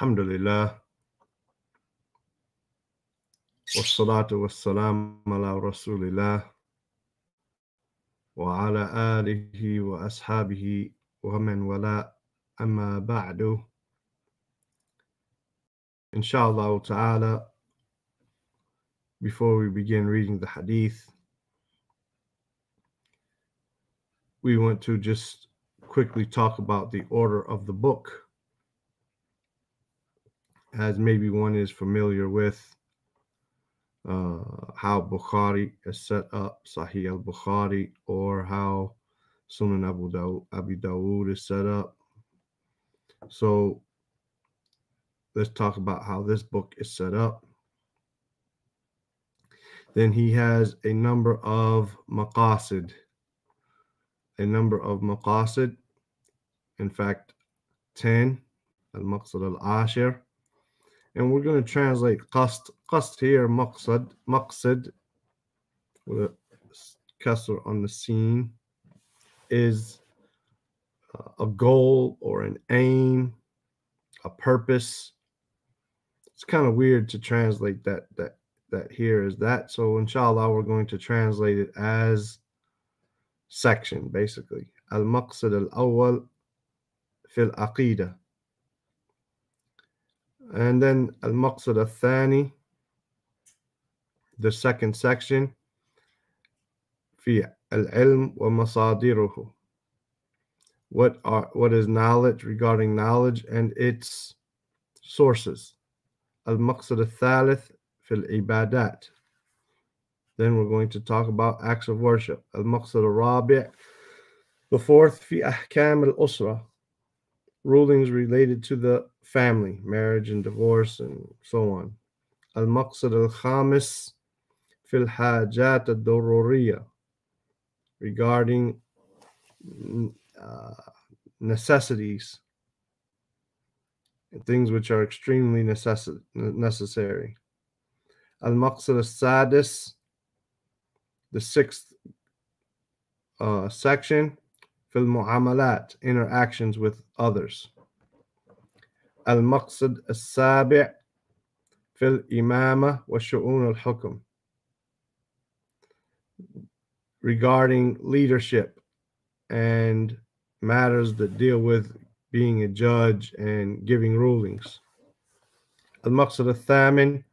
Alhamdulillah. Wassalatu wassalam ala rasulillah wa ala alihi wa ashabihi wa man wala amma ba'du. Inshallah ta'ala, before we begin reading the hadith, we want to just quickly talk about the order of the book as maybe one is familiar with uh, how Bukhari is set up, Sahih al Bukhari, or how Sunan Abu Dawud, Abu is set up. So let's talk about how this book is set up. Then he has a number of maqasid, a number of maqasid, in fact, 10, al-maqsad al-ashir, and we're going to translate qast here maqsad maqsad with a kasr on the scene is uh, a goal or an aim a purpose. It's kind of weird to translate that that that here is that. So inshallah we're going to translate it as section basically. Al maqsad al awwal fil aqidah and then al-maqsad al-thani, the second section, في العلم ومصادره. What are what is knowledge regarding knowledge and its sources? Al-maqsad al-thalith في العبادات. Then we're going to talk about acts of worship. Al-maqsad al-rabi' the fourth في أحكام الأسرة rulings related to the family, marriage and divorce, and so on. Al Maqsad al Khamis fil Hajat al regarding uh, necessities things which are extremely necess- necessary. Al Maqsad al Sadis, the sixth uh, section fil mu'amalat, interactions with others. المقصد السابع في الإمامة وشؤون الحكم regarding leadership and matters that deal with being a judge and giving rulings. المقصد الثامن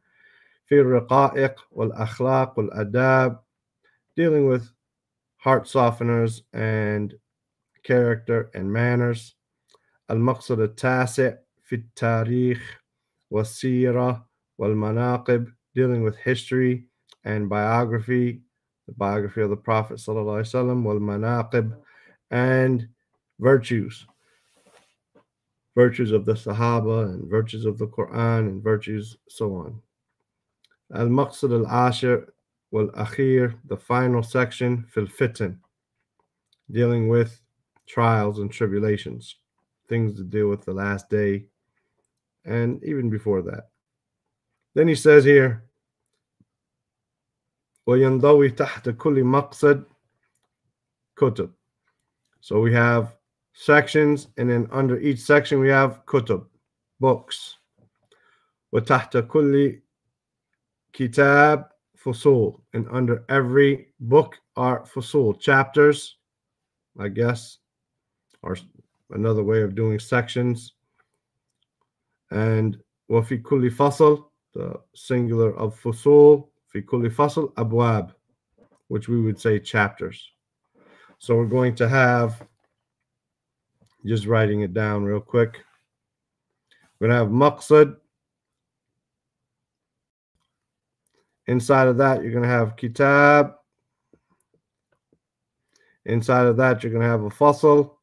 في الرقائق والأخلاق والأداب dealing with heart softeners and character and manners المقصد التاسع في التاريخ والسيرة والمناقب dealing with history and biography the biography of the Prophet sallallahu alaihi wasallam والمناقب and virtues virtues of the Sahaba and virtues of the Quran and virtues so on المقصد العاشر والأخير the final section في الفتن dealing with trials and tribulations, things to deal with the last day, and even before that. Then he says here, وينضوي تحت كل مقصد كتب. So we have sections, and then under each section we have kutub, books. وتحت كل كتاب فصول, and under every book are فصول, chapters, I guess, or another way of doing sections. And وفي كل فصل, the singular of فصول, في كل فصل أبواب, which we would say chapters. So we're going to have, just writing it down real quick, we're going to have مقصد. Inside of that, you're going to have kitab. Inside of that, you're going to have a fasl.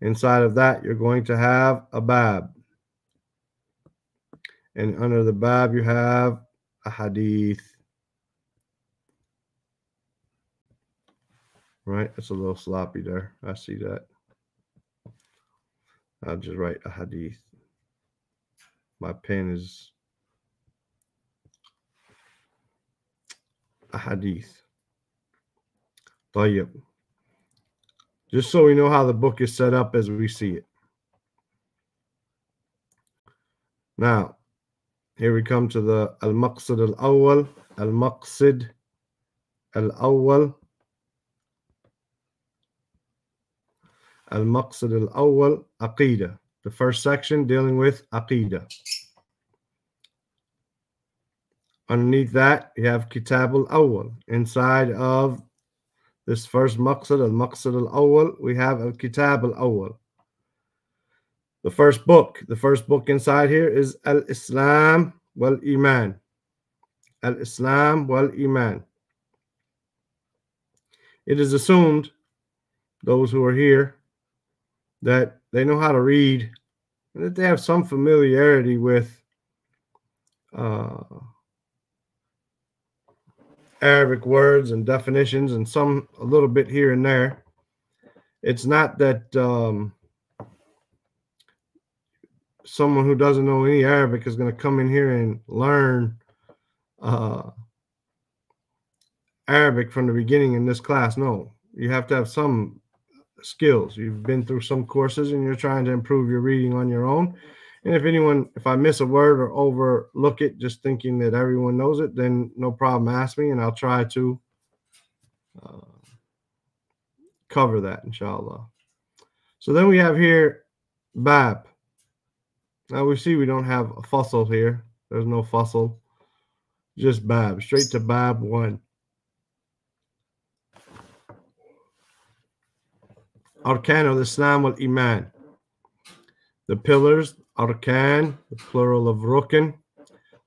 Inside of that, you're going to have a bab. And under the bab, you have a hadith. Right? It's a little sloppy there. I see that. I'll just write a hadith. My pen is a hadith. طيب just so we know how the book is set up as we see it. Now, here we come to the al-maqsid al-awwal, al-maqsid al-awwal. Al-maqsid al-awwal, aqidah. The first section dealing with aqidah. Underneath that, you have Kitab al-awwal. Inside of this first maqsid, al-maqsid al-awwal, we have al-kitab al-awwal. The first book, the first book inside here is Al-Islam wal-Iman. Al-Islam wal-Iman. It is assumed, those who are here, that they know how to read and that they have some familiarity with uh, Arabic words and definitions and some a little bit here and there. It's not that um, someone who doesn't know any Arabic is going to come in here and learn uh, Arabic from the beginning in this class. No, you have to have some skills. You've been through some courses and you're trying to improve your reading on your own. And if anyone, if I miss a word or overlook it, just thinking that everyone knows it, then no problem. Ask me, and I'll try to uh, cover that, inshallah. So then we have here Bab. Now we see we don't have a fasl here. There's no fasl, just Bab. Straight to Bab one. Arkan al-Islam wal-Iman. The pillars, Arkan, the plural of Rukn.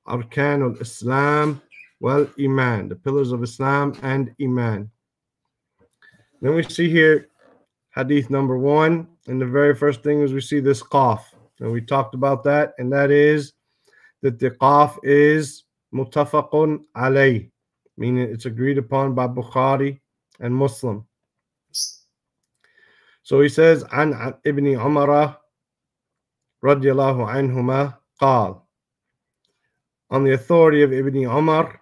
Arkan al-Islam wal-Iman. The pillars of Islam and Iman. Then we see here hadith number one. And the very first thing is we see this qaf. And we talked about that. And that is that the qaf is mutafaqun alayh, meaning it's agreed upon by Bukhari and Muslim. So he says, عن ابن عمر رضي الله عنهما قال On the authority of Ibn Umar,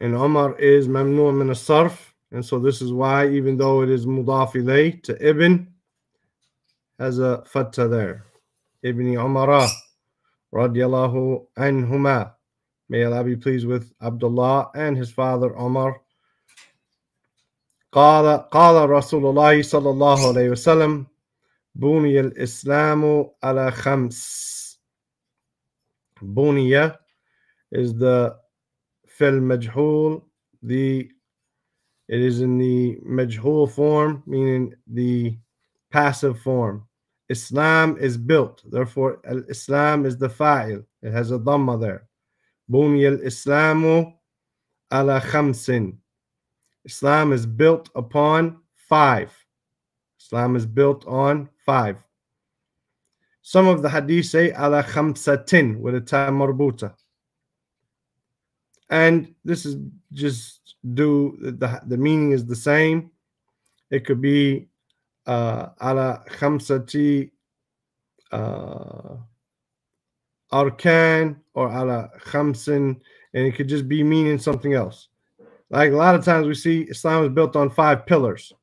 and Umar is mamnu min sarf and so this is why even though it is mudaf ilay to Ibn, has a fatta there. Ibn Umar radiallahu anhuma. May Allah be pleased with Abdullah and his father Umar قال قال رسول الله صلى الله عليه وسلم بني الإسلام على خمس بني is the fil majhul the it is in the majhul form meaning the passive form Islam is built therefore Islam is the fa'il it has a dhamma there بني الإسلام على خمس Islam is built upon five. Islam is built on five. Some of the hadith say ala khamsatin with a ta marbuta. And this is just do the, the meaning is the same. It could be uh, ala khamsati uh, arkan or ala khamsin, and it could just be meaning something else. Like a lot of times we see Islam is built on five pillars.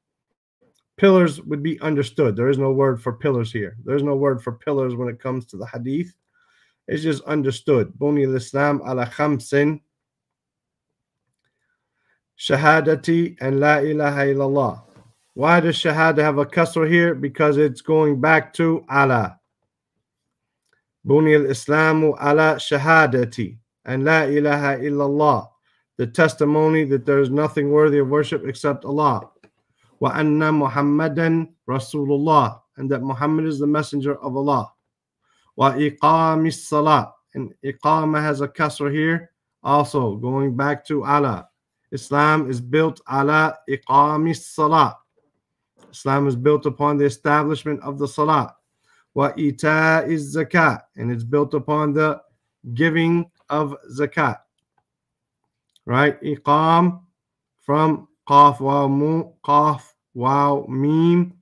Pillars would be understood. There is no word for pillars here. There's no word for pillars when it comes to the hadith. It's just understood. Buni al-Islam ala khamsin. Shahadati and la ilaha illallah. Why does shahada have a kasr here? Because it's going back to Allah. Buni al-Islamu ala shahadati and la ilaha illallah the testimony that there is nothing worthy of worship except Allah. Wa anna Muhammadan Rasulullah, and that Muhammad is the messenger of Allah. Wa iqamis salat, and iqama has a kasr here, also going back to Allah. Islam is built ala iqamis salat. Islam is built upon the establishment of the salat. Wa ita is zakat, and it's built upon the giving of zakat right? Iqam from qaf wow mu qaf wow meme,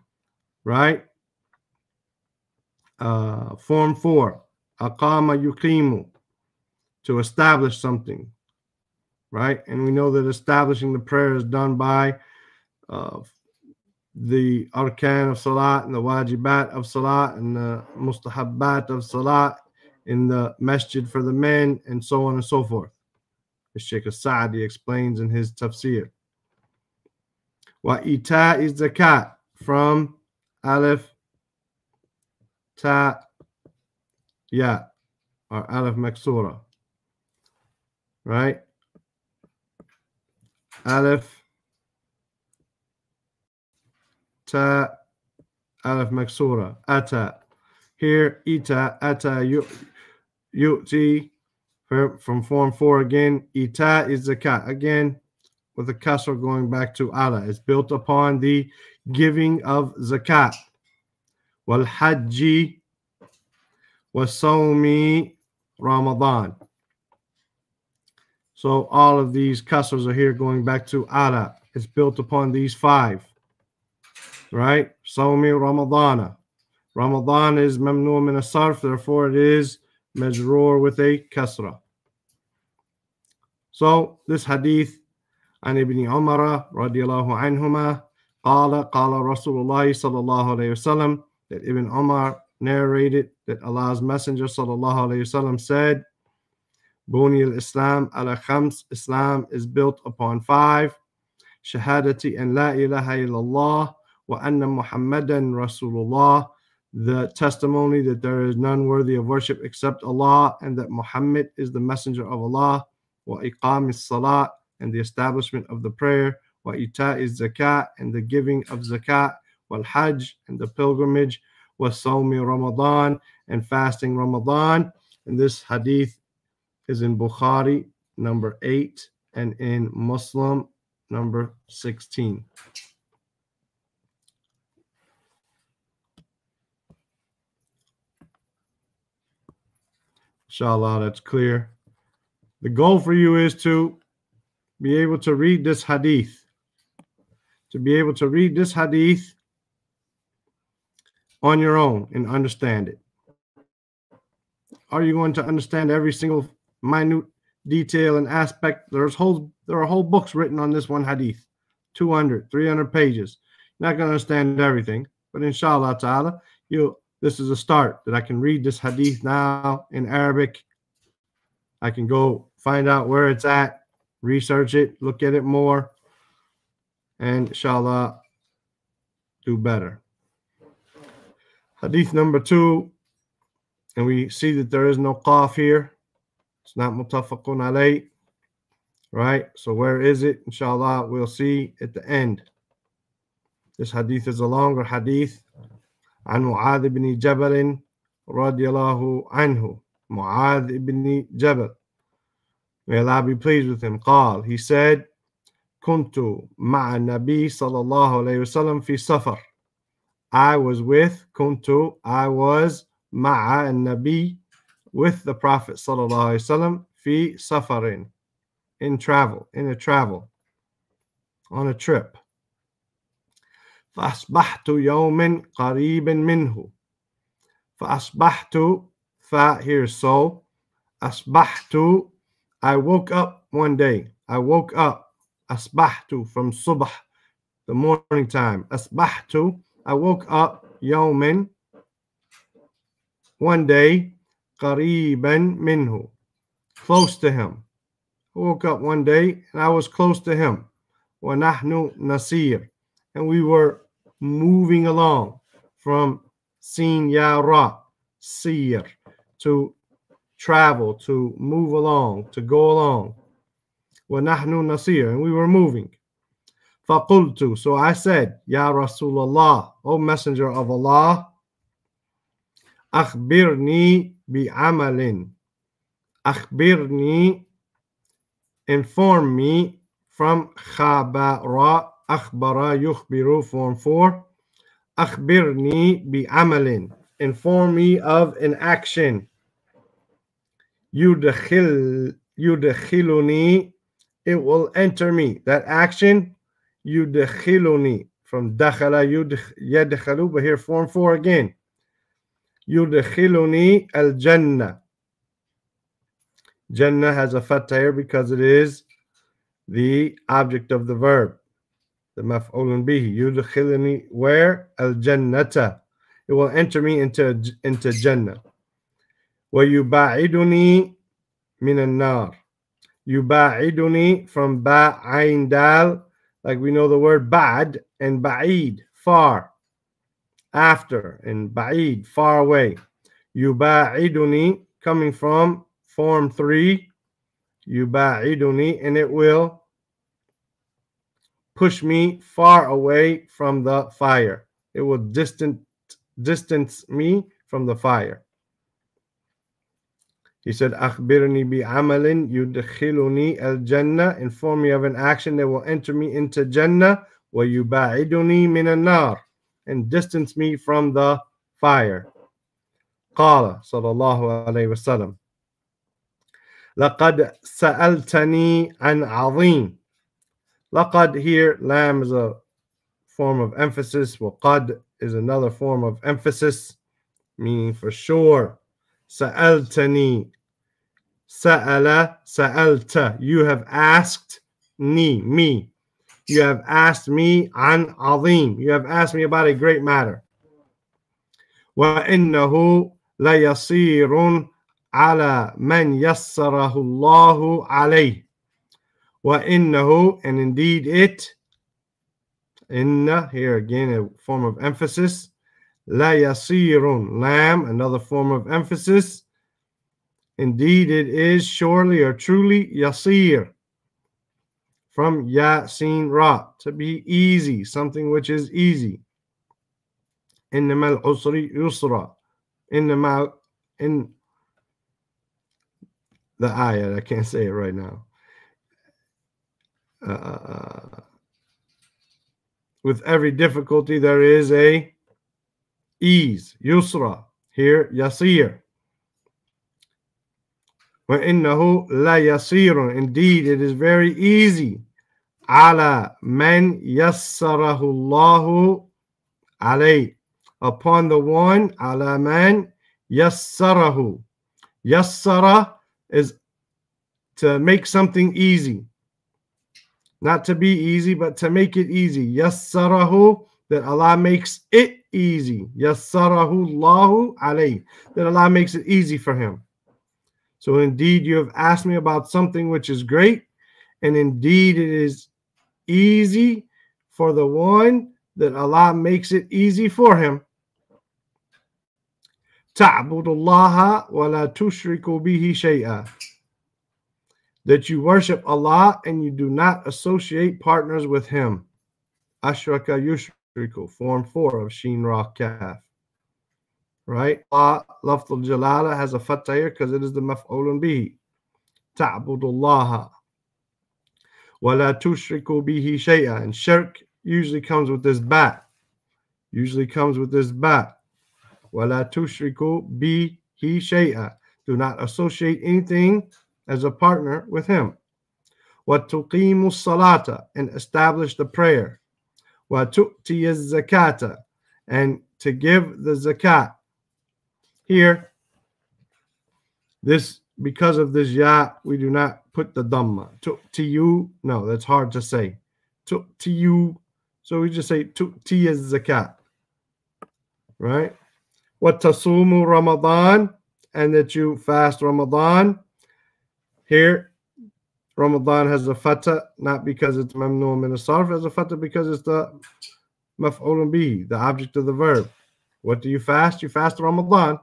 right? Uh, form four, aqama yuqimu, to establish something, right? And we know that establishing the prayer is done by uh, the arkan of salat and the wajibat of salat and the mustahabbat of salat in the masjid for the men, and so on and so forth. The Sheikh Sa'di explains in his tafsir. Wa ita is zakat from Aleph Ta Ya or Aleph Maksura. Right? Aleph Ta Aleph Maksura. Ata. Here, Ita, Ata, Yu'ti from form four again. Ita is zakat. Again, with the kasr going back to Allah. It's built upon the giving of zakat. Wal hajji was sawmi Ramadan. So all of these kasrs are here going back to Allah. It's built upon these five. Right? Sawmi Ramadana. Ramadan is mamnu min sarf, therefore it is majroor with a kasra. So this hadith عن ابن عمر رضي الله عنهما قال قال رسول الله صلى الله عليه وسلم that Ibn Umar narrated that Allah's Messenger sallallahu alayhi wasallam said, Buni al-Islam ala khams, Islam is built upon five, shahadati and la ilaha illallah wa anna Muhammadan Rasulullah, the testimony that there is none worthy of worship except Allah and that Muhammad is the messenger of Allah, wa iqam salat and the establishment of the prayer, wa ita is zakat and the giving of zakat, wal hajj and the pilgrimage, wa sawmi Ramadan and fasting Ramadan. And this hadith is in Bukhari number 8 and in Muslim number 16. Inshallah, that's clear. The goal for you is to be able to read this hadith. To be able to read this hadith on your own and understand it. Are you going to understand every single minute detail and aspect? There's whole there are whole books written on this one hadith, 200, 300 pages. You're not going to understand everything, but inshallah ta'ala, you this is a start that I can read this hadith now in Arabic. I can go find out where it's at, research it, look at it more, and inshallah do better. Hadith number two, and we see that there is no qaf here. It's not mutafaqun alayh. Right? So where is it? Inshallah, we'll see at the end. This hadith is a longer hadith. عن معاذ بن جبل رضي الله عنه معاذ بن جبل May Allah be pleased with him. قال He said كنت مع النبي صلى الله عليه وسلم في سفر I was with kuntu, I was ma'a nabi with the Prophet sallallahu alaihi wasallam fi safarin in travel, in a travel, on a trip. فأصبحت يوما قريبا منه فأصبحت fa here so أصبحت I woke up one day I woke up أصبحت from subh the morning time أصبحت I woke up يوما one day قريبا منه close to him I woke up one day and I was close to him ونحن نسير and we were moving along from sin yara sir to travel to move along to go along ونحن نسير and we were moving فقلت so I said Ya Rasulullah O Messenger of Allah أخبرني بعمل أخبرني inform me from خبر أخبر يخبر form 4 أخبرني بعمل inform me of an action Yudkhil, yudkhiluni, it will enter me. That action, yudkhiluni, from dakhala yadkhalu, but here form four again. Yudkhiluni al Jannah. Jannah has a fatah here because it is the object of the verb. The maf'ulun bihi. Yudkhiluni where? Al It will enter me into, into Jannah. وَيُبَاعِدُنِي مِنَ النَّارِ Yubaiduni from ba ain dal, like we know the word bad and ba'id, far, after, and ba'id, far away. Yubaiduni coming from form three, yubaiduni, and it will push me far away from the fire. It will distant distance me from the fire. He said, Akhbirni bi amalin yudkhiluni al jannah. Inform me of an action that will enter me into Jannah. Wa yubaiduni min al nar. And distance me from the fire. قال صلى الله عليه وسلم لقد سألتني عن عظيم لقد here lam is a form of emphasis وقد is another form of emphasis meaning for sure سألتني سأل سألت you have asked me me you have asked me عن عظيم you have asked me about a great matter وإنه ليصير على من يسره الله عليه وإنه and indeed it inna here again a form of emphasis La yasirun, lamb, another form of emphasis. Indeed, it is surely or truly yasir. From yasin ra, to be easy, something which is easy. Innama al-usri yusra. Innama, in the ayat, I can't say it right now. Uh, uh, uh with every difficulty, there is a ease, yusra. Here, yasir. وَإِنَّهُ لَيَسِيرٌ Indeed, it is very easy. عَلَى مَنْ يَسَّرَهُ اللَّهُ عَلَيْهِ Upon the one, عَلَى مَنْ يَسَّرَهُ Yassara is to make something easy. Not to be easy, but to make it easy. Yassarahu, that Allah makes it easy. Yassarahu Allahu alayh. That Allah makes it easy for him. So indeed, you have asked me about something which is great, and indeed it is easy for the one that Allah makes it easy for him. تعبد الله ولا تشركوا به شيئا that you worship Allah and you do not associate partners with him. Ashraka yushrik cool. Form four of Sheen Rock Calf. Right? Allah, Lafdul Jalala has a fatah because it is the maf'ulun bihi. Ta'budullaha. Wala tushriku bihi shay'a. And shirk usually comes with this bat. Usually comes with this bat. Wala tushriku bihi shay'a. Do not associate anything as a partner with him. What tuqimu salata and establish the prayer. وَتُؤْتِيَ الزَّكَاةَ and to give the zakat. Here, this because of this ya, we do not put the dhamma. To, to you, no, that's hard to say. To, to you, so we just say to tiya zakat. Right? What tasumu Ramadan, and that you fast Ramadan. Here, Ramadan has a fatah, not because it's mamnu min sarf, has a fatah because it's the maf'ulun bihi, the object of the verb. What do you fast? You fast Ramadan.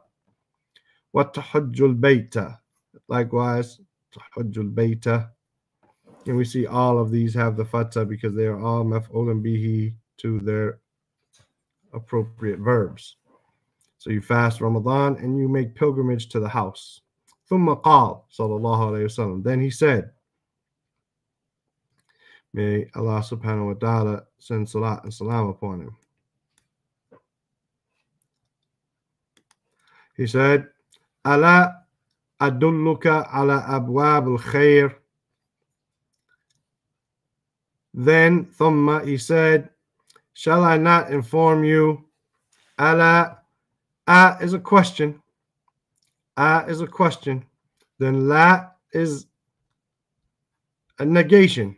What tahajjul bayta. Likewise, tahajjul bayta. And we see all of these have the fatah because they are all maf'ulun bihi to their appropriate verbs. So you fast Ramadan and you make pilgrimage to the house. ثم قال صلى الله عليه وسلم. Then he said, May Allah subhanahu wa ta'ala send salat and salam upon him. He said, Allah adulluka ala abwab al khair. Then, thumma, he said, Shall I not inform you? Allah a is a question. A is a question. Then la is a negation.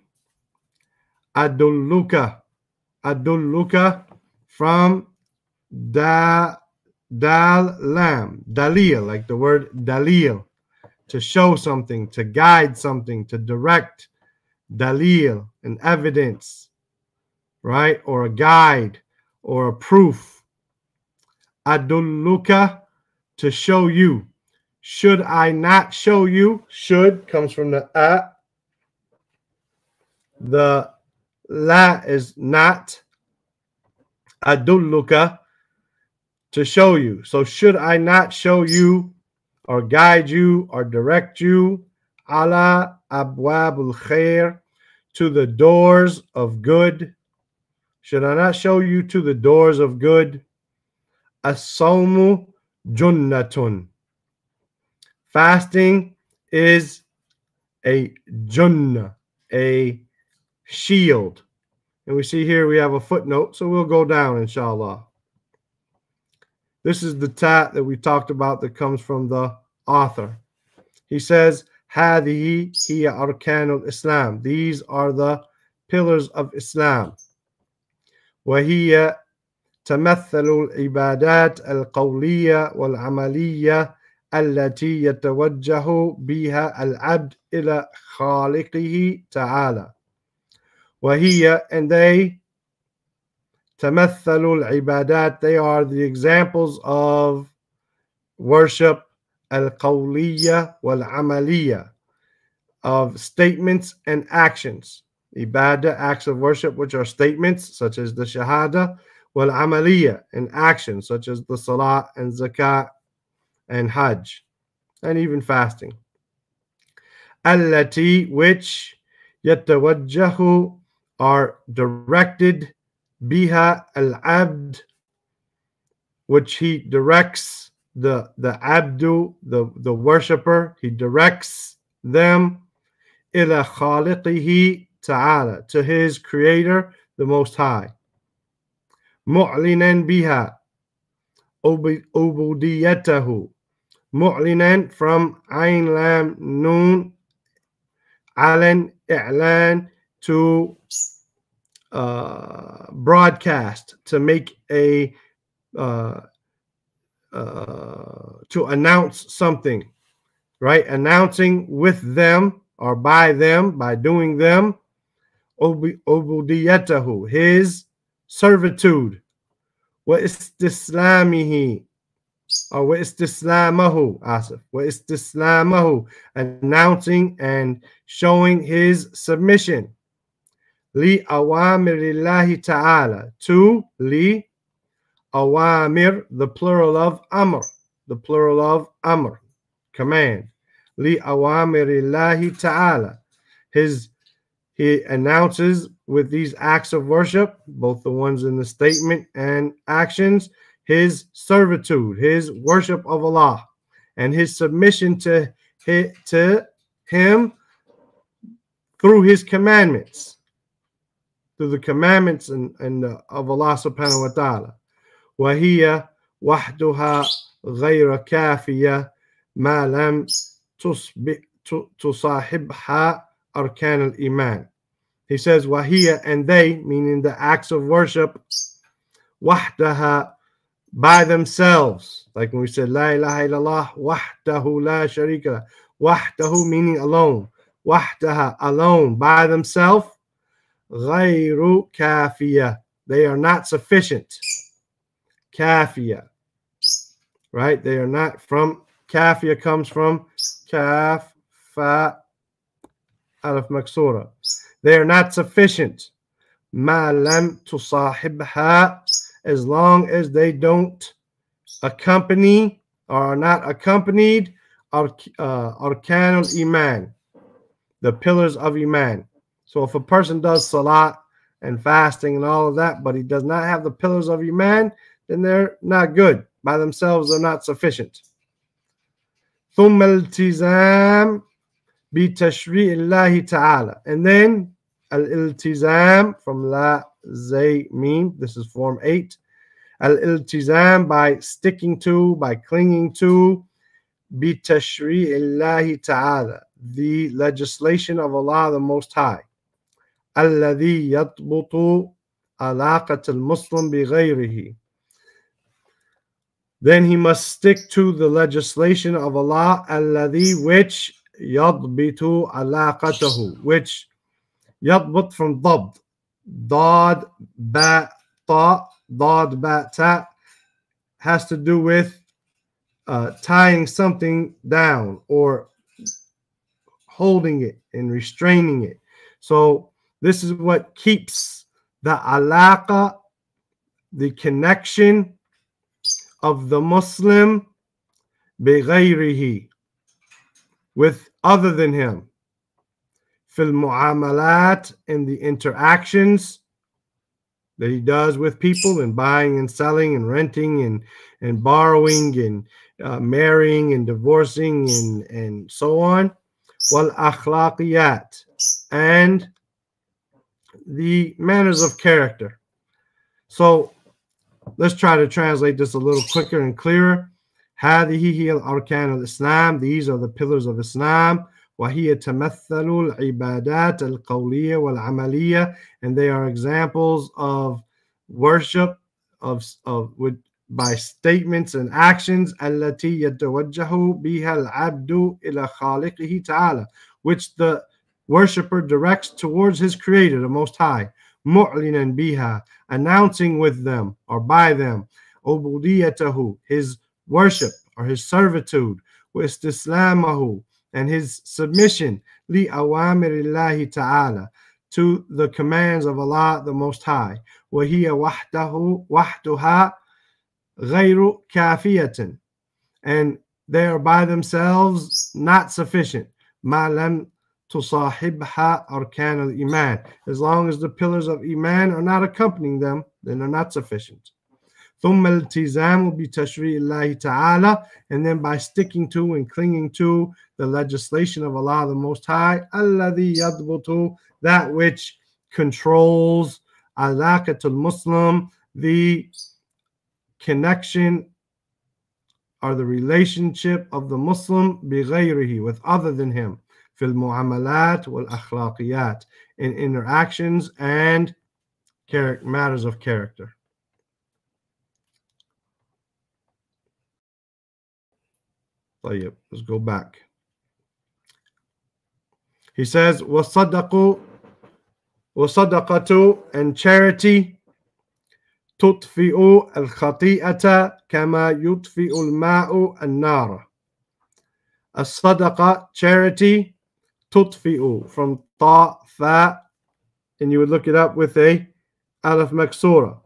Adulluka. Adulluka from da dal lam. Dalil like the word dalil. To show something to guide something to direct. Dalil an evidence right? Or a guide or a proof. Adulluka to show you. Should i not show you? Should comes from the a. The la is not adulluka to show you. So should I not show you or guide you or direct you ala abwabul khair to the doors of good? Should I not show you to the doors of good? As-sawmu junnatun. Fasting is a junnah, a shield. And we see here we have a footnote, so we'll go down, inshallah. This is the tat that we talked about that comes from the author. He says, هذه هي أركان Islam. These are the pillars of Islam. وهي تمثل العبادات القولية والعملية التي يتوجه بها العبد إلى خالقه تعالى. وهي and they تمثل العبادات they are the examples of worship القولية والعملية of statements and actions ibadah acts of worship which are statements such as the shahada والعملية and actions such as the salah and zakat and hajj and even fasting التي which يتوجه are directed biha al-abd, which he directs the the abdu, the the worshipper, he directs them ila khaliqihi ta'ala, to his creator, the most high. Mu'linan biha ubudiyatahu. Mu'linan from Ain Lam Noon Alan I'lan to uh, broadcast to make a uh, uh, to announce something, right? Announcing with them or by them by doing them obudiyatahu, his servitude, wa istislamihi, or wa istislamahu, asif, wa istislamahu, announcing and showing his submission li awamirillahi ta'ala. To li awamir, the plural of amr, the plural of amr, command. Li awamirillahi ta'ala. His he announces with these acts of worship, both the ones in the statement and actions, his servitude, his worship of Allah, and his submission to, to him through his commandments to the commandments and, and uh, of Allah subhanahu wa ta'ala. وَهِيَ وَحْدُهَا غَيْرَ كَافِيَةً مَا لَمْ تصاحبها أركان الإيمان. He says, وَهِيَ and they, meaning the acts of worship, وَحْدَهَا by themselves. Like when we said, La ilaha illallah, wahdahu la sharika. Wahdahu meaning alone. Wahdaha, alone, by themselves. غير كافية. They are not sufficient. Kafia. Right? They are not from kafia comes from kaf fa alif maksura. They are not sufficient. ما لم تصاحبها as long as they don't accompany or are not accompanied ar, uh, arkanul iman the pillars of iman so if a person does salat and fasting and all of that, but he does not have the pillars of iman, then they're not good. By themselves, they're not sufficient. ثم التزام بتشريع الله تعالى. And then al-iltizam from la zay mim. This is form 8. Al-iltizam by sticking to, by clinging to بتشريع الله تعالى. The legislation of Allah the Most High. الذي يضبط علاقة المسلم بغيره then he must stick to the legislation of Allah, alladhi which yadbitu alaqatahu, which yadbut from dabt, dad, ba, ta, dad, ba, ta, has to do with uh, tying something down or holding it and restraining it. So this is what keeps the alaqa, the connection of the Muslim بغيره with other than him في المعاملات in the interactions that he does with people and buying and selling and renting and and borrowing and uh, marrying and divorcing and and so on wal akhlaqiyat and the manners of character so let's try to translate this a little quicker and clearer هذه هي الأركان الإسلام these are the pillars of Islam وهي تمثل العبادات القولية والعملية and they are examples of worship of, of with by statements and actions التي يتوجه بها العبد إلى خالقه تعالى which the Worshipper directs towards his Creator, the Most High, mu'linan biha, announcing with them or by them, Obudiyatahu, his worship or his servitude, islamahu, and his submission, li awamirillahi ta'ala, to the commands of Allah the Most High. Wahiya wahdahu wahduha ghayru kafiyatin. And they are by themselves not sufficient. Ma lam تصاحبها أركان الإيمان as long as the pillars of Iman are not accompanying them then they're not sufficient ثم التزام بتشريع الله تعالى and then by sticking to and clinging to the legislation of Allah the Most High الذي يضبط that which controls علاقة Muslim the connection or the relationship of the Muslim بغيره with other than him في المعاملات والأخلاقيات in interactions and matters of character طيب let's go back he says وصدقوا وصدقة and charity تطفئ الخطيئة كما يطفئ الماء النار الصدقة charity تطفئ from ta fa and you would look it up with a alif maksura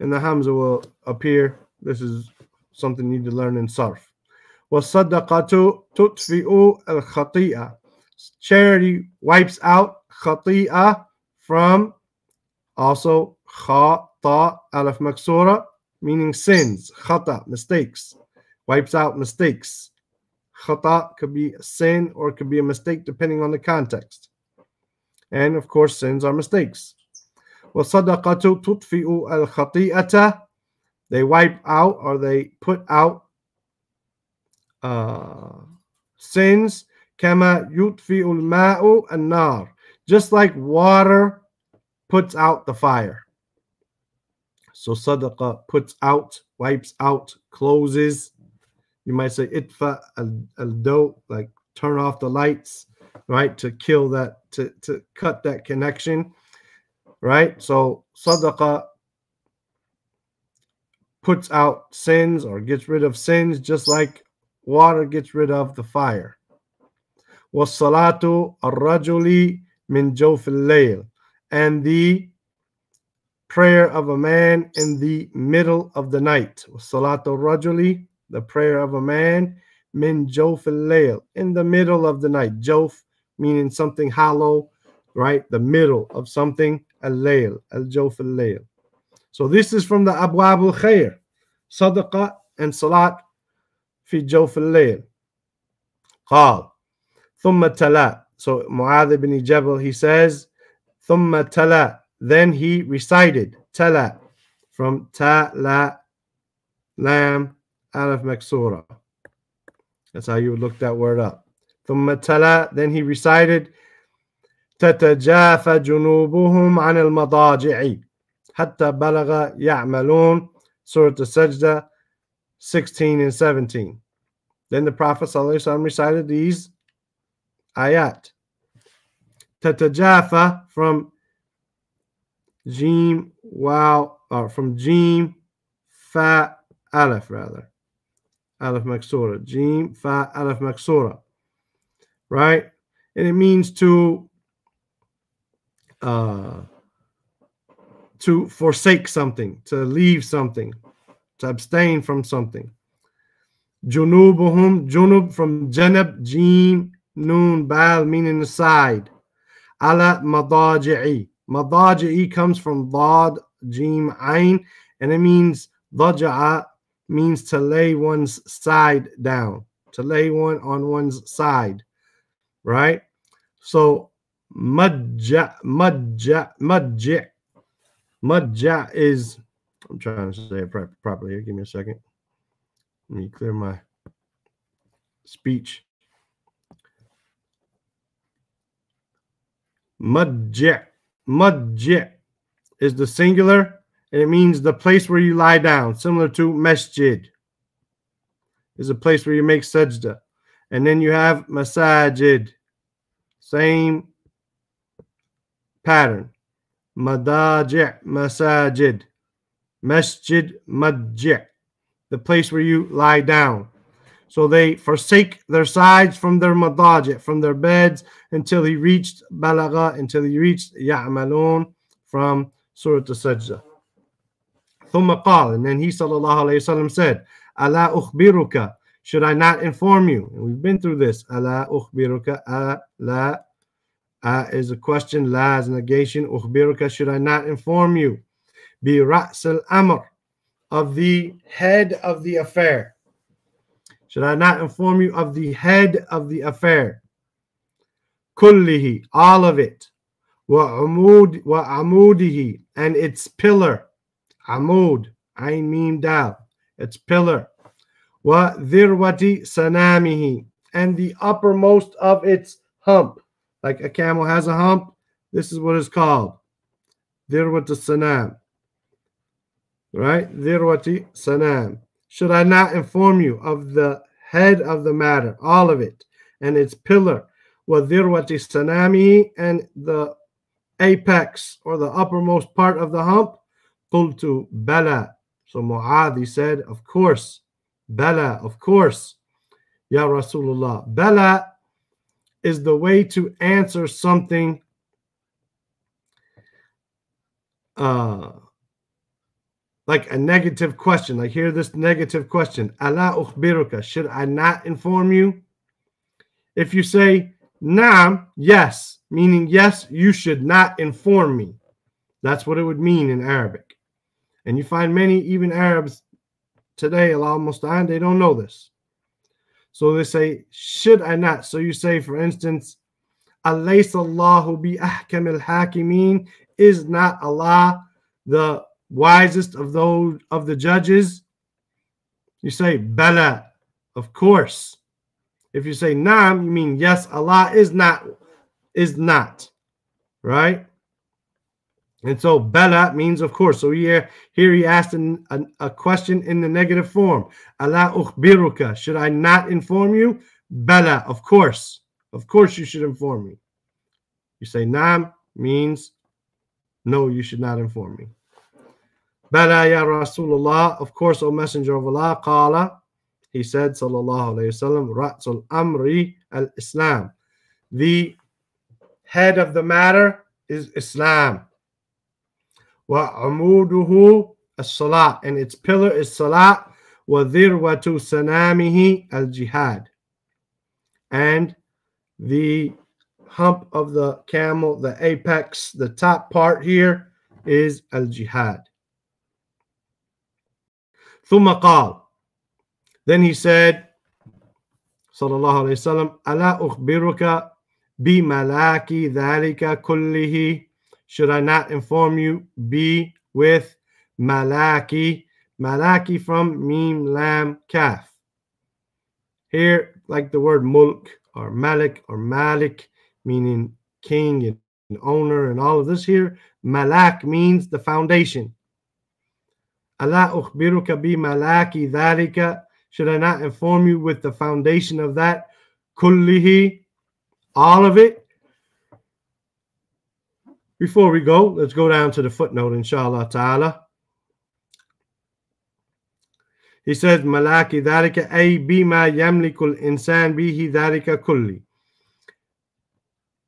and the hamza will appear this is something you need to learn in sarf والصدقة تطفئ الخطيئة. Charity wipes out خطيئة from also خطأ alif maksura meaning sins خطأ mistakes wipes out mistakes خطأ could be a sin or it could be a mistake depending on the context and of course sins are mistakes والصدقة تطفئ الخطيئة they wipe out or they put out uh, sins kama yutfi'ul ma'u an-nar just like water puts out the fire so sadaqa puts out wipes out closes you might say itfa al do like turn off the lights right to kill that to to cut that connection right? So sadaqa puts out sins or gets rid of sins just like water gets rid of the fire. Wasalatu ar-rajuli min layl, and the prayer of a man in the middle of the night. Wasalatu ar-rajuli the prayer of a man, min jof lael in the middle of the night. Jof meaning something hollow, right? The middle of something, al-layl, al-jof al-layl. So this is from the Abwab al-Khair, Sadaqah and Salat fi jof al-layl. Qal, thumma tala. So Mu'adh ibn Jabal, he says, thumma tala. Then he recited tala from ta la lam alif maksura that's how you would look that word up ثم تلا then he recited تتجافى جنوبهم عن المضاجع حتى بلغ يعملون سورة السجدة 16 and 17. Then the Prophet ﷺ recited these ayat. Tatajafa from Jim wow or from Jim Fa Aleph rather. Aleph Maksura. Jim Fa Aleph Maksura. Right? And it means to uh to forsake something, to leave something, to abstain from something. Junubuhum, junub from janab, jim, noon, bal, meaning the side. Ala madaji'i. Madaji'i comes from dad, jim, ain, and it means daja'a means to lay one's side down, to lay one on one's side, right? So madja, madja, madja, madja is, I'm trying to say it properly here. Give me a second. Let me clear my speech. Madja, madja is the singular and it means the place where you lie down, similar to masjid is a place where you make sajda. And then you have masajid, same pattern. Madaji' masajid, masjid madji' the place where you lie down. So they forsake their sides from their madajit, from their beds, until he reached balagha, until he reached ya'malun from Surah Al-Sajda. ثم قال, and then he sallallahu alayhi wasallam said, "Ala ukhbiruka, should I not inform you?" And we've been through this. Ala ukhbiruka, ala, a is a question, la is a negation. Ukhbiruka, should I not inform you? Bi ra's al-amr, of the head of the affair. Should I not inform you of the head of the affair? Kullihi, all of it. Wa amud wa amudihi, and its pillar. Amud, ain mim dal, its pillar. Wa dhirwati sanamihi, and the uppermost of its hump. Like a camel has a hump, this is what it's called. Dhirwat sanam right? Dhirwati sanam. Should I not inform you of the head of the matter, all of it, and its pillar, wa dhirwati sanami, and the apex or the uppermost part of the hump? Qultu bala. So Mu'adhi said, Of course. Bala, of course. Ya Rasulullah. Bala is the way to answer something uh like a negative question. Like hear this negative question. Ukhbiruka. Should I not inform you? If you say nam, yes, meaning yes, you should not inform me. That's what it would mean in Arabic. And you find many, even Arabs today, Allah Musta'an, they don't know this. So they say, should I not? So you say, for instance, Alaysa Allahu bi ahkam al-hakimin? Is not Allah the wisest of those of the judges? You say Bala, of course. If you say Nam, you mean yes, Allah is not, is not, right? And so Bala means of course. So here, here he asked an, a question in the negative form. Allah ukhbiruka. Should I not inform you? Bala, of course. Of course you should inform me. You say Nam means no, you should not inform me. Bala ya Rasulullah, of course, O Messenger of Allah, qala, he said, sallallahu alayhi wasallam, Ra'sul Amri al-Islam. The head of the matter is Islam. Wa amuduhu as-salat, and its pillar is salat. Wa dhirwatu sanamihi al-jihad. And the hump of the camel, the apex, the top part here is al-jihad. ثم قال then he said صلى الله عليه وسلم ألا أخبرك بملاك ذلك كله should I not inform you be with malaki malaki from mim lam kaf here like the word mulk or malik or malik meaning king and owner and all of this here malak means the foundation Allah ukhbiruka bi malaki dhalika. Should I not inform you with the foundation of that? Kullihi, all of it. Before we go, let's go down to the footnote, inshallah ta'ala. He says, Malaki dhalika ay bima yamlikul insan bihi dhalika kulli.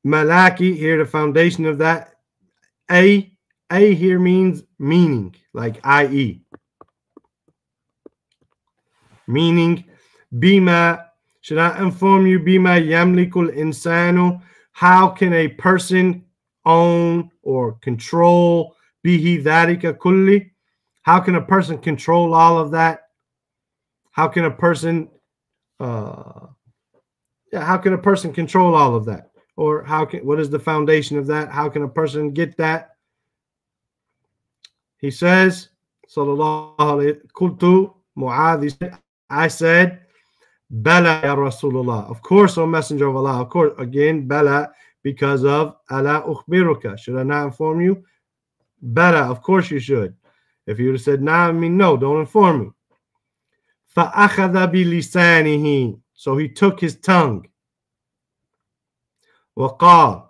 Malaki, here the foundation of that. A, A here means meaning, like i.e. Meaning, bima, should I inform you, bima yamlikul insanu, how can a person own or control bihi dharika kulli? How can a person control all of that? How can a person uh yeah, how can a person control all of that? Or how can what is the foundation of that? How can a person get that? He says, Sallallahu alayhi kultu Mu'adh, I said, Bala ya Rasulullah. Of course, O Messenger of Allah. Of course, again, Bala because of ala ukhbiruka. Should I not inform you? Bala, of course you should. If you would have said, nah, I mean, no, don't inform me. فَأَخَذَ بِلِسَانِهِ So he took his tongue. وقال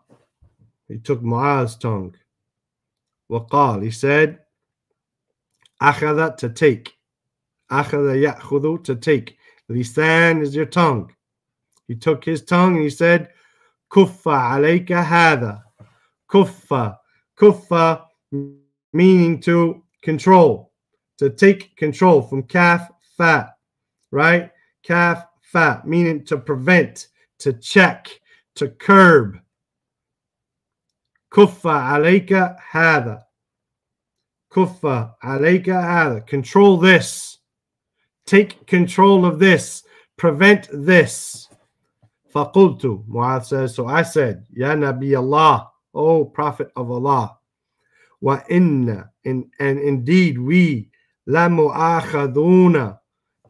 He took Mu'az's tongue. وقال He said, أخذ to take. أخذ يأخذ to take. Lisan is your tongue. He took his tongue and he said, Kuffa alayka hada. Kuffa. Kuffa meaning to control, to take control from kaf fa, right? Kaf fa meaning to prevent, to check, to curb. Kuffa alayka hada. Kuffa alayka hada. Control this. Take control of this. Prevent this. Faqultu. Mu'adh says, so I said, Ya Nabi Allah, O Prophet of Allah. Wa inna, and, indeed we, la.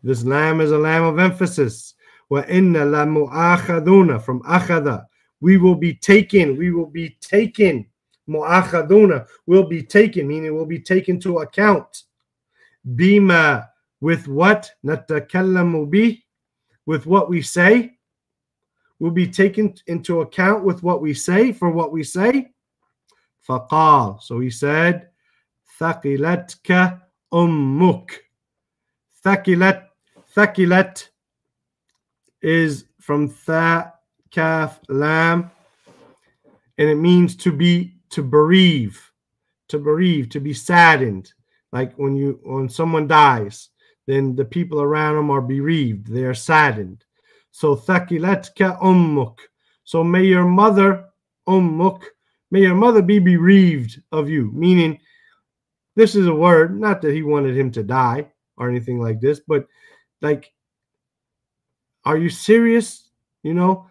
This lamb is a lamb of emphasis. Wa inna la from akhada. We will be taken. We will be taken. Mu'akhaduna will be taken, meaning will be taken to account. Bima with what? Natakallamu bi, with what we say. Will be taken into account with what we say, for what we say. Faqal. So he said, Thaqilatka ummuk. Thaqilat, thaqilat is from tha, kaf, lam, and it means to be, to bereave, to bereave, to be saddened. Like when you, when someone dies, then the people around them are bereaved, they are saddened. So thakilatka ummuk. So may your mother ummuk, may your mother be bereaved of you. Meaning, this is a word, not that he wanted him to die or anything like this, but like, are you serious? You know,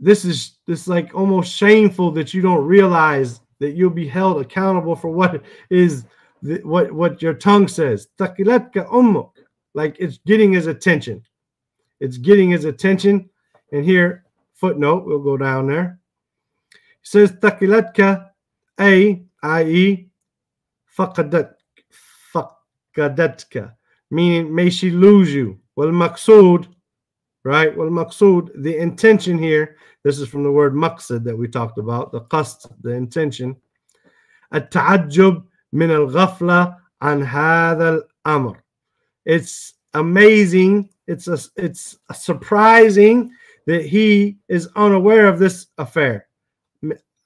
this is this like almost shameful that you don't realize that you'll be held accountable for what is the, what what your tongue says. Takilatka ummuk. Like it's getting his attention. It's getting his attention. And here, footnote, we'll go down there. It says takilatka a i.e. faqadat faqadatka, meaning may she lose you. Well maqsood, right? Well maqsood, the intention here, this is from the word maqsad that we talked about, the qasd, the intention. التعجب من الغفلة عن هذا الأمر. It's amazing. It's a, it's a surprising that he is unaware of this affair.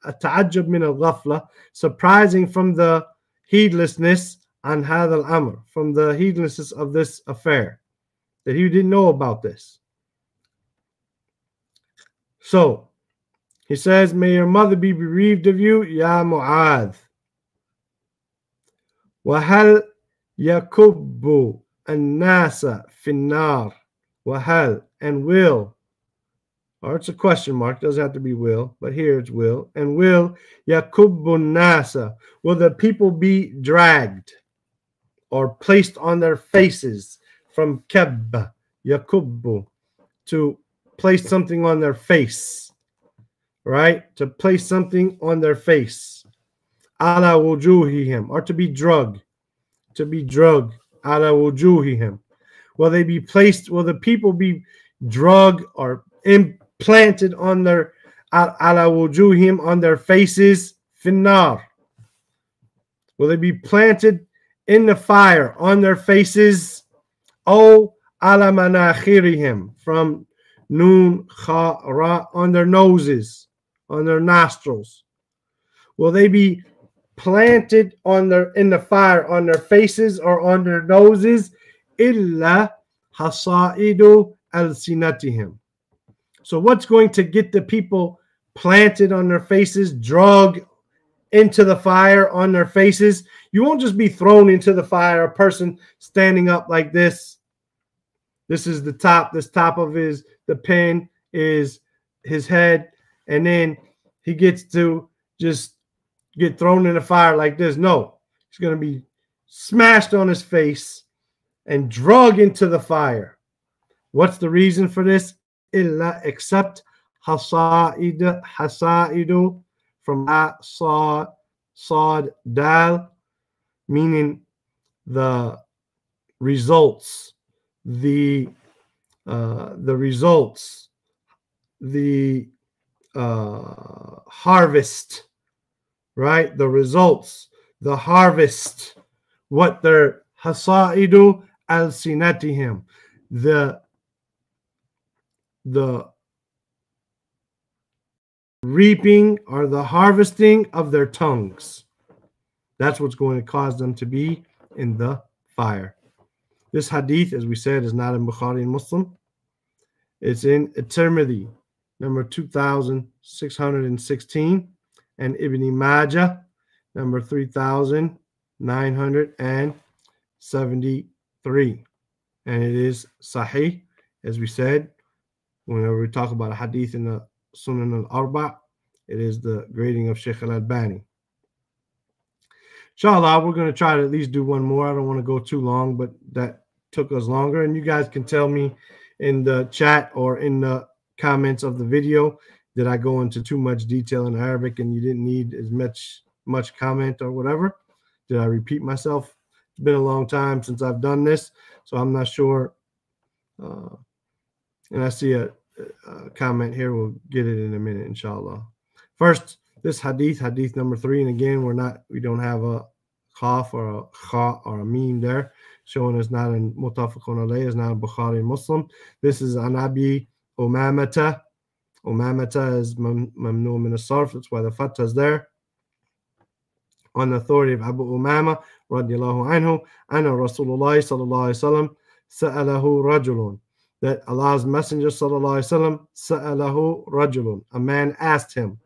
التعجب من الغفلة, surprising from the heedlessness عن هذا الأمر, from the heedlessness of this affair, that he didn't know about this. So he says, May your mother be bereaved of you, Ya Mu'adh. وهل يكب الناس في النار وهل and will or it's a question mark doesn't have to be will but here it's will and will yakubu nasa will the people be dragged or placed on their faces from kebba yakubu to place something on their face right to place something on their face ala wujuhihim or to be drugged to be drugged? Ala wujuhihim. Will they be placed? Will the people be drugged or implanted on their ala wujuhim on their faces? Finnar. Will they be planted in the fire on their faces? Oh, ala manakhirihim from noon kha ra on their noses, on their nostrils. Will they be planted on their in the fire on their faces or on their noses? Illa hasaidu al-sinatihim. So what's going to get the people planted on their faces, drug into the fire on their faces? You won't just be thrown into the fire, a person standing up like this. This is the top, this top of his the pin is his head, and then he gets to just get thrown in the fire like this. No, he's going to be smashed on his face and drug into the fire. What's the reason for this? Illa except hasa'id hasa'idu from sa sad dal meaning the results the uh, the results the uh, harvest right the results the harvest what their hasaidu al sinatihim the the reaping or the harvesting of their tongues. That's what's going to cause them to be in the fire. This hadith, as we said, is not in Bukhari and Muslim. It's in Tirmidhi, number 2616, and Ibn Majah, number 3973. And it is Sahih, as we said, whenever we talk about a hadith in the Sunan al-Arba, it is the grading of Sheikh al-Albani. Inshallah, we're going to try to at least do one more. I don't want to go too long, but that took us longer. And you guys can tell me in the chat or in the comments of the video did I go into too much detail in Arabic and you didn't need as much much comment or whatever? Did I repeat myself? It's been a long time since I've done this, so I'm not sure. Uh, and I see a, a, comment here. We'll get it in a minute, inshallah. First, this hadith, hadith number three, and again, we're not, we don't have a khaf or a kha or a meme there, showing us not in mutafaqun alayh, is not a Bukhari Muslim. This is an Abi Umamata. Umamata is mamnu min sarf. That's why the fatah is there. On the authority of Abu Umama, radiallahu anhu, anna Rasulullah sallallahu alayhi wa sallam, sa'alahu rajulun that Allah's Messenger وسلم, sa'alahu rajulun. A man asked him.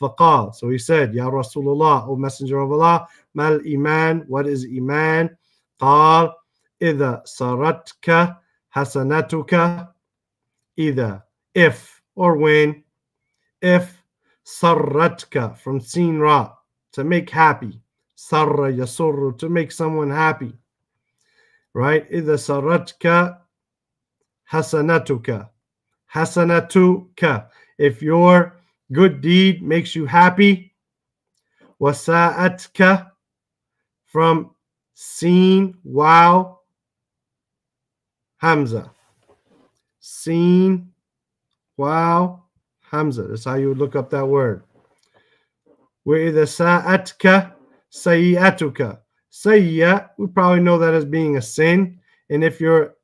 Faqal. So he said, Ya Rasulullah, O Messenger of Allah, mal iman, what is iman? Qal, إذا saratka hasanatuka, either if or when. If sarratka from sinra to make happy. Sarra yasurru to make someone happy. Right? Ida sarratka hasanatuka. Hasanatuka. If your good deed makes you happy. Wasa'atka from seen wow hamza seen wow, Hamza. That's how you would look up that word. وإذا ساءتك سيئتك. Sayya, we probably know that as being a sin. And if your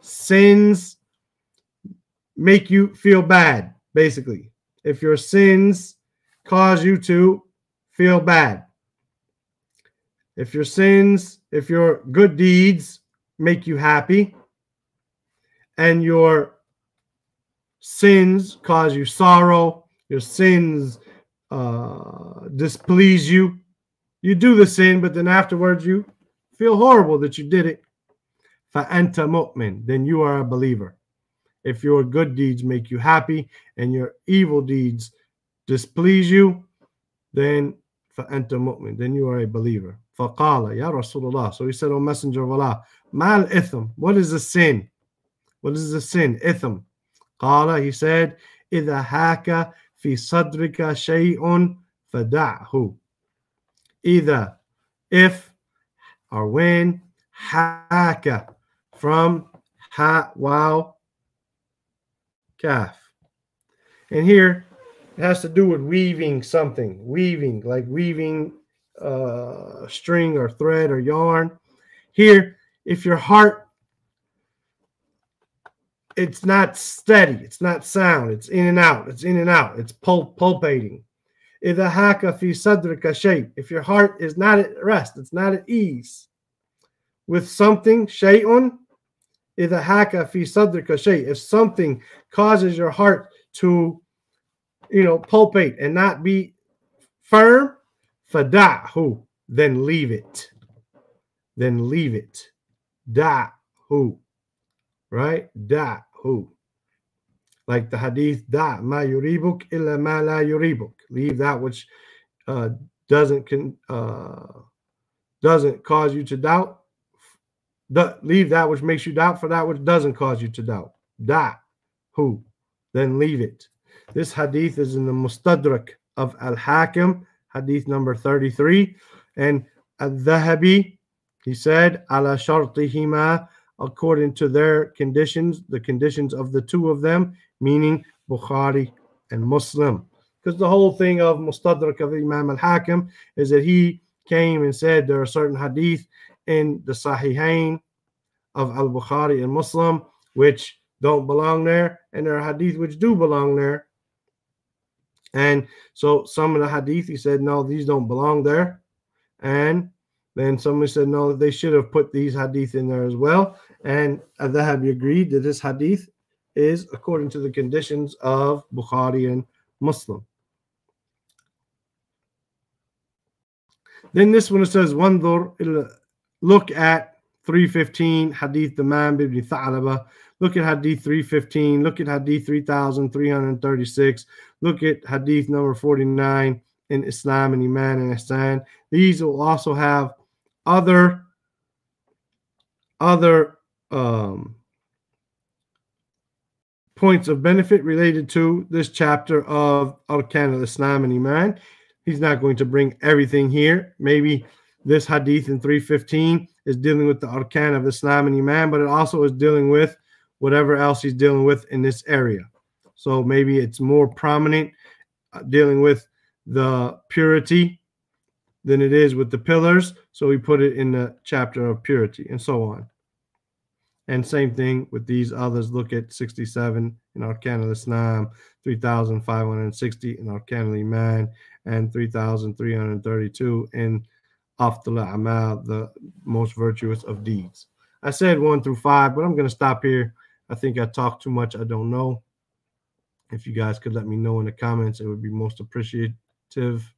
sins make you feel bad, basically. If your sins cause you to feel bad. If your sins, if your good deeds make you happy, and your sins cause you sorrow, your sins uh, displease you, you do the sin, but then afterwards you feel horrible that you did it. فَأَنْتَ مُؤْمِن Then you are a believer. If your good deeds make you happy and your evil deeds displease you, then فَأَنْتَ مُؤْمِن Then you are a believer. فَقَالَ يَا رَسُولُ اللَّهِ So he said, O Messenger of Allah, mal itham. What is a sin? What is a sin? Itham. قال, he said, إِذَا هَاكَ فِي صَدْرِكَ شَيْءٌ فَدَعْهُ Either if are when haka from ha wow calf. And here it has to do with weaving something, weaving, like weaving uh, string or thread or yarn. Here, if your heart, it's not steady, it's not sound, it's in and out, it's in and out, it's pul- pulpating. If your heart is not at rest, it's not at ease with something, shay'un, if something causes your heart to, you know, pulpate and not be firm, fadahu, then leave it. Then leave it. Da'hu. Right? Da'hu. Like the hadith, da ma yuribuk illa ma la yuribuk. Leave that which uh, doesn't can uh, doesn't cause you to doubt. Leave that which makes you doubt for that which doesn't cause you to doubt. Da who? Then leave it. This hadith is in the Mustadrak of Al Hakim, hadith number 33. And Al Dhahabi, he said, Ala shartihima, according to their conditions, the conditions of the two of them, meaning Bukhari and Muslim. Because the whole thing of Mustadrak of Imam al Hakim is that he came and said there are certain hadith in the Sahihain of Al Bukhari and Muslim which don't belong there, and there are hadith which do belong there. And so some of the hadith he said, no, these don't belong there. And then somebody said, no, they should have put these hadith in there as well. And Al-Dhahabi agreed that this hadith is according to the conditions of Bukhari and Muslim. Then this one says, Wandur, look at 315, Hadith Dimam ibn Tha'laba. Look at Hadith 315. Look at Hadith 3336. Look at Hadith number 49 in Islam and Iman and Ihsan. These will also have other other um, points of benefit related to this chapter of Arkan al-Islam and Iman. He's not going to bring everything here. Maybe this hadith in 315 is dealing with the Arkan of Islam and Iman, but it also is dealing with whatever else he's dealing with in this area. So maybe it's more prominent uh, dealing with the purity than it is with the pillars. So we put it in the chapter of purity and so on. And same thing with these others. Look at 67 in Arkan al-Islam, 3,560 in Arkan al-Iman, and 3,332 in Afdal Amal, the most virtuous of deeds. I said one through five, but I'm going to stop here. I think I talked too much. I don't know. If you guys could let me know in the comments, it would be most appreciative.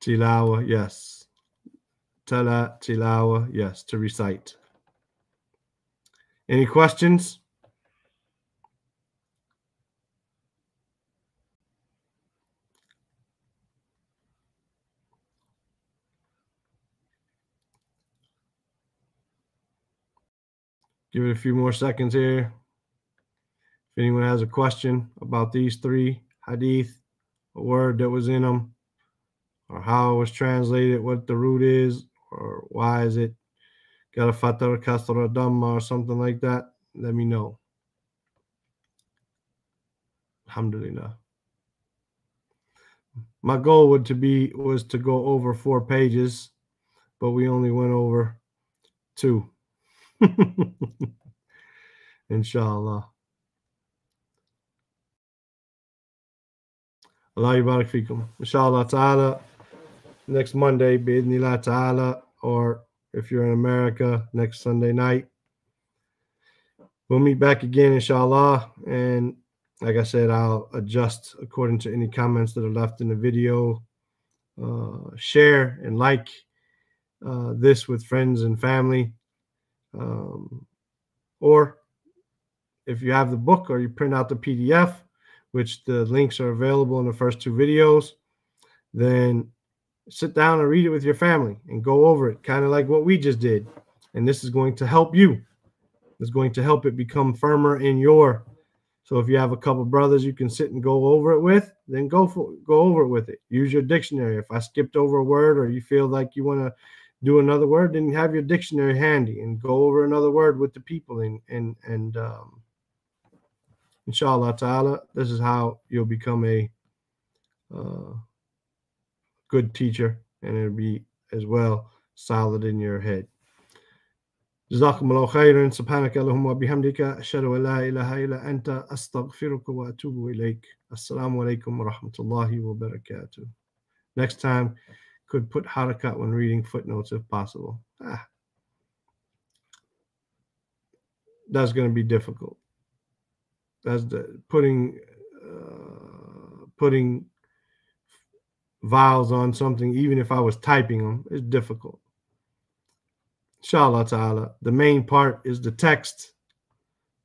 Tilawa, yes. Tala tilawa, yes, to recite. Any questions? Give it a few more seconds here. If anyone has a question about these three hadith, a word that was in them, or how it was translated, what the root is, or why is it got a fatar kasra dhamma or something like that, let me know. Alhamdulillah. My goal would to be was to go over four pages, but we only went over two. Inshallah. Allah yubarak fikum. Inshallah ta'ala next Monday, Bidnillah Ta'ala, or if you're in America, next Sunday night. We'll meet back again, inshallah. And like I said, I'll adjust according to any comments that are left in the video. Uh, share and like uh, this with friends and family. Um, or if you have the book or you print out the PDF, which the links are available in the first two videos, then sit down and read it with your family and go over it, kind of like what we just did. And this is going to help you. It's going to help it become firmer in your So if you have a couple brothers you can sit and go over it with, then go for go over it with it. Use your dictionary. If I skipped over a word or you feel like you want to do another word, then have your dictionary handy and go over another word with the people and and and um, inshallah ta'ala, this is how you'll become a uh, good teacher and it'll be as well solid in your head. جزاكم الله خيرا سبحانك اللهم وبحمدك أشهد أن لا إله إلا أنت أستغفرك وأتوب إليك السلام عليكم ورحمة الله وبركاته Next time, could put harakat when reading footnotes if possible. Ah, that's going to be difficult. That's the putting uh, putting vowels on something, even if I was typing them, is difficult. Inshallah ta'ala. The main part is the text.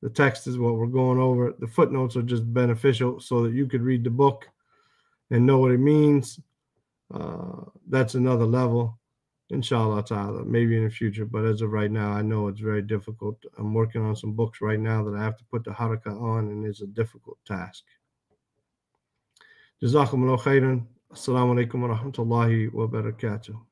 The text is what we're going over. The footnotes are just beneficial so that you could read the book and know what it means. Uh, that's another level. Inshallah ta'ala, maybe in the future. But as of right now, I know it's very difficult. I'm working on some books right now that I have to put the haraka on, and it's a difficult task. Jazakumullah khairan. Assalamu alaikum wa rahmatullahi wa barakatuh.